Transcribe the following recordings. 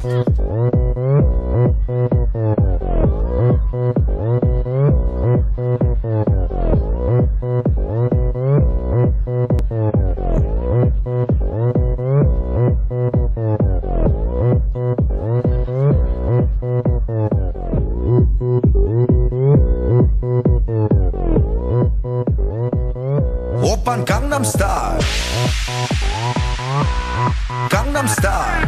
我扮 Gangnam Star，Gangnam Star。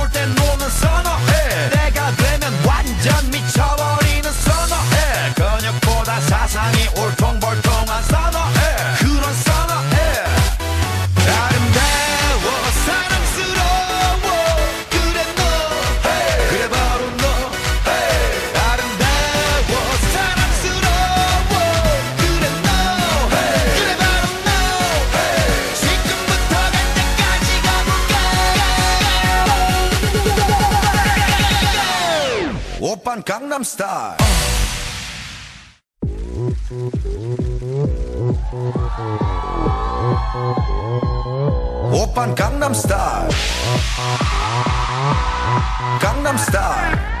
Japan Gangnam Style. Opern Gangnam Style. Gangnam Style.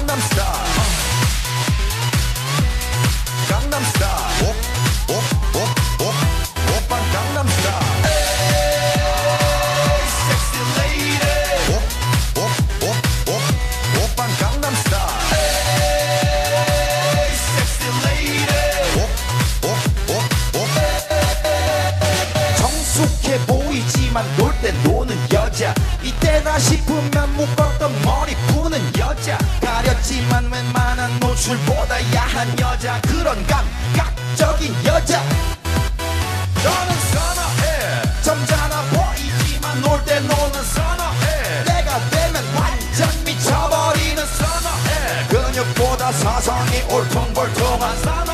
하지만 웬만한 노출보다 야한 여자 그런 감각적인 여자. 너는 선어해. 점잖아 보이지만 놀 때 노는 선어해. 내가 되면 완전 미쳐버리는 선어해. 근육보다 사성이 올통벌통한 선어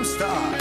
Jumpstart.